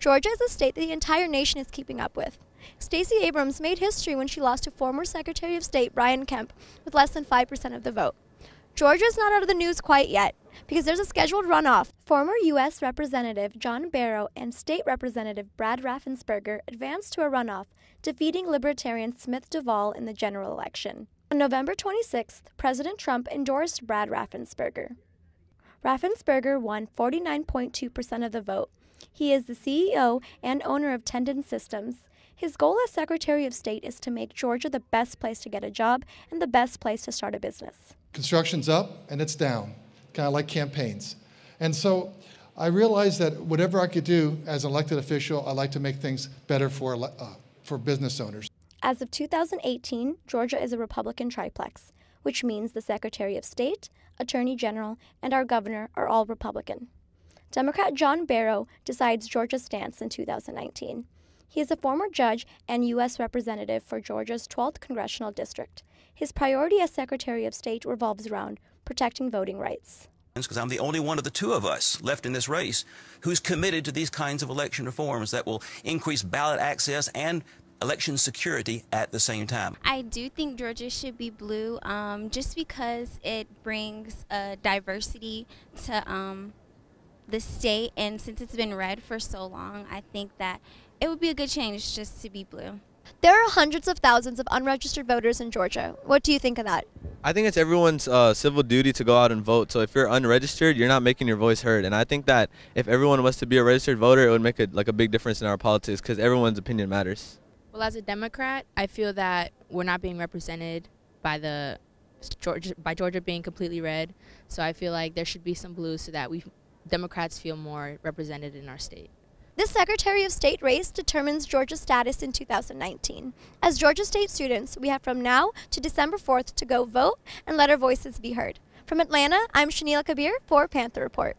Georgia is a state that the entire nation is keeping up with. Stacey Abrams made history when she lost to former Secretary of State Brian Kemp with less than 5% of the vote. Georgia is not out of the news quite yet because there's a scheduled runoff. Former U.S. Representative John Barrow and State Representative Brad Raffensperger advanced to a runoff, defeating Libertarian Smythe DuVal in the general election. On November 26th, President Trump endorsed Brad Raffensperger. Raffensperger won 49.2% of the vote. He is the CEO and owner of Tendon Systems. His goal as Secretary of State is to make Georgia the best place to get a job and the best place to start a business. Construction's up and it's down, kind of like campaigns. And so I realized that whatever I could do as an elected official, I like to make things better for, uh, for business owners. As of 2018, Georgia is a Republican triplex, which means the Secretary of State, Attorney General, and our governor are all Republican. Democrat John Barrow decides Georgia's stance in 2019. He is a former judge and U.S. Representative for Georgia's 12th Congressional District. His priority as Secretary of State revolves around protecting voting rights. Because I'm the only one of the two of us left in this race who's committed to these kinds of election reforms that will increase ballot access and election security at the same time. I do think Georgia should be blue um, just because it brings a diversity to um, the state, and since it's been red for so long, I think that it would be a good change just to be blue. There are hundreds of thousands of unregistered voters in Georgia. What do you think of that? I think it's everyone's uh, civil duty to go out and vote. So if you're unregistered, you're not making your voice heard. And I think that if everyone was to be a registered voter, it would make a, like a big difference in our politics because everyone's opinion matters. Well, as a Democrat, I feel that we're not being represented by the Georgia by Georgia being completely red. So I feel like there should be some blue so that we Democrats feel more represented in our state. This Secretary of State race determines Georgia's status in 2019. As Georgia State students, we have from now to December 4th to go vote and let our voices be heard. From Atlanta, I'm Shanila Kabir for Panther Report.